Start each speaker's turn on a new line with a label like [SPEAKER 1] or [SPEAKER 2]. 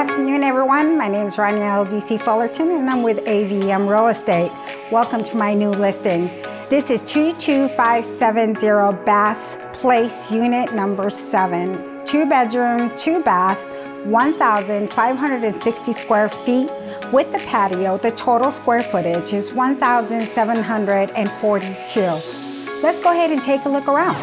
[SPEAKER 1] afternoon, everyone. My name is Ronnie LDC Fullerton and I'm with AVM Real Estate. Welcome to my new listing. This is 22570 Bass Place Unit number 7. Two bedroom, two bath, 1,560 square feet with the patio. The total square footage is 1,742. Let's go ahead and take a look around.